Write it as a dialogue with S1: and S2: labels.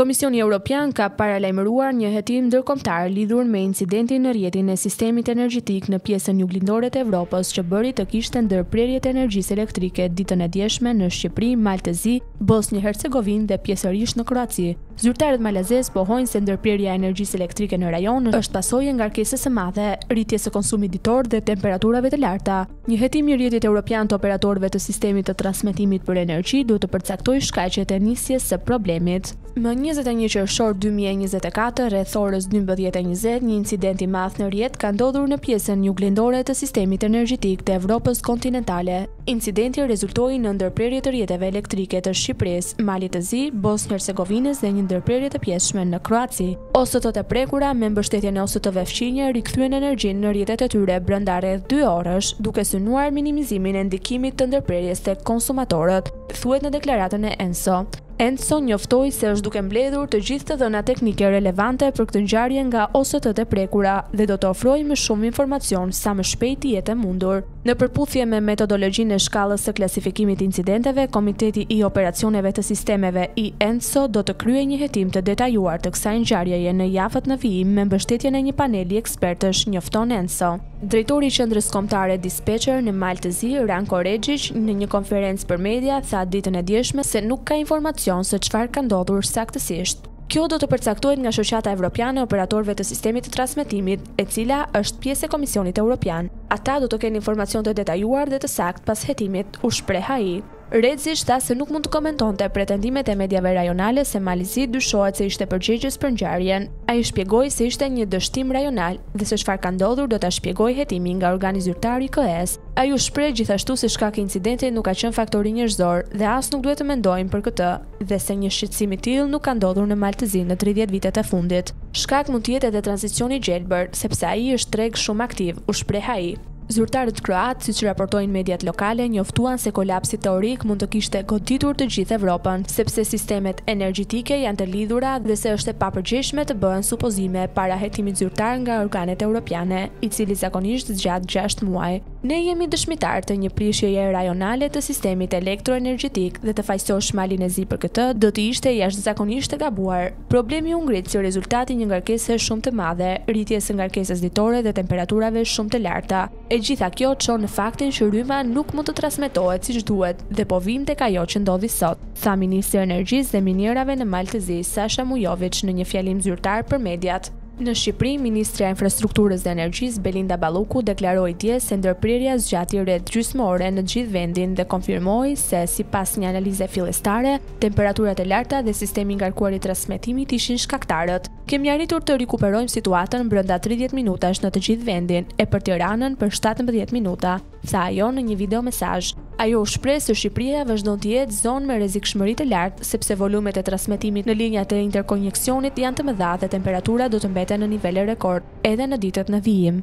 S1: Komisioni Europian ka paralajmëruar një hetim ndërkombëtar lidhur me incidentin në rrjetin e sistemit energjetik në pjesën juglindore të Evropës që bëri të kishte ndërprerje të energjisë elektrike ditën e djeshme në Shqipëri, Mal të Zi, Bosnjë-Hercegovinë dhe pjesërisht në Kroaci. Zyrtarët malazezë pohojnë se ndërprerja e energjisë elektrike në rajon është pasojë e ngarkesës së madhe, rritjes së konsumit ditor dhe temperaturave të larta. Një hetim i rrjetit europian të operatorëve të sistemit të transmetimit për energji duhet të përcaktojë shkaqet e nisjes së problemit. Më njëzet e një qershor dy mijë e njëzet e katër, rreth orës dymbëdhjetë e njëzet, një incident i madh në rrjet ka ndodhur në pjesën juglindore të sistemit energjetik të Evropës kontinentale. Incidenti rezultoi në ndërprerje të rrjeteve elektrike të Shqipërisë, Malit të Zi, Bosnjë-Hercegovinës dhe një ndërprerje të pjesshme në Kroaci. OST-të e prekura me mbështetjen e OST-ve fqinje rikthyen energjinë në rrjetet e tyre brenda rreth dy orësh, duke synuar minimizimin e ndikimit të ndërprerjes tek konsumatorët, thuhet në deklaratën e ENTSO. ENTSO njoftoi se është duke mbledhur të gjithë të dhënat teknike relevante për këtë ngjarje nga OST-të e prekura dhe do të ofrojë më shumë informacion sa më shpejt të jetë e mundur. Në përputhje me metodologjinë e shkallës së klasifikimit të incidenteve, Komiteti i Operacioneve të Sistemeve i ENTSO do të kryejë një hetim të detajuar të kësaj ngjarjeje në javët në vijim me mbështetjen e një paneli ekspertësh, njofton ENTSO. Drejtori i Qendrës Kombëtare Dispeçer në Mal të Zi, Ranko Rexhiq, në një konferencë për media tha ditën e djeshme se nuk ka informacion se çfarë ka ndodhur saktësisht. Kjo do të përcaktohet nga Shoqata Evropiane e Operatorëve të Sistemit të Transmetimit, e cila është pjesë e Komisionit Europian. Ata do të kenë informacion të detajuar dhe të saktë pas hetimit, u shpreh ai. Rexhiq tha se nuk mund të komentonte pretendimet e mediave rajonale se Mali i Zi dyshohet se ishte përgjegjës për ngjarjen. Ai shpjegoi se ishte një dështim rajonal dhe se çfarë ka ndodhur do ta shpjegojë hetimi nga organi zyrtar i KE-së. Ai u shpreh gjithashtu se shkak i incidentit nuk ka qenë faktori njerëzor dhe as nuk duhet të mendojmë për këtë. dhe se një shqetësim i tillë nuk ka ndodhur në Mal të Zi në tridhjetë vitet e fundit. Shkak mund të jetë edhe tranzicioni i gjelbër, sepse ai është treg shumë aktiv, u shpreh ai. Zyrtarët kroatë, siç raportojnë mediat lokale, njoftuan se kolapsi teorik mund të kishte goditur të gjithë Evropën, sepse sistemet energjetike janë të lidhura dhe se është e papërgjegjshme të bëhen supozime para hetimit zyrtar nga organet europiane, i cili zakonisht zgjat gjashtë muaj. Ne jemi dëshmitarë të një prishjeje rajonale të sistemit elektroenergjetik dhe të fajësosh Malin e Zi për këtë do të ishte jashtëzakonisht e gabuar. Problemi u ngrit si rezultat i një ngarkese shumë të madhe, rritjes së ngarkesës ditore dhe temperaturave shumë të larta. E gjitha kjo çon në faktin që rryma nuk mund të transmetohet siç duhet dhe po vijmë tek ajo që ndodhi sot, tha ministri i Energjisë dhe Minierave në Mal të Zi, Sasha Mujoviç në një fjalim zyrtar për mediat. Në Shqipëri, ministrja e Infrastrukturës dhe Energjisë, Belinda Balluku, deklaroi dje se ndërprerja zgjati rreth gjysmë ore në të gjithë vendin dhe konfirmoi se, sipas një analize fillestare, temperaturat e larta dhe sistemi i ngarkuar i transmetimit ishin shkaktarët. Kemi arritur të rikuperojmë situatën brenda tridhjetë minutash në të gjithë vendin, e për Tiranën për shtatëmbëdhjetë minuta. tha ajo në një videomesazh. Ajo u shpreh se Shqipëria vazhdon të jetë zonë me rrezikshmëri të lartë, sepse volumet e transmetimit në linjat e interkonjeksionit janë të mëdha dhe temperaturat do të mbeten në nivele rekord edhe në ditët në vijim.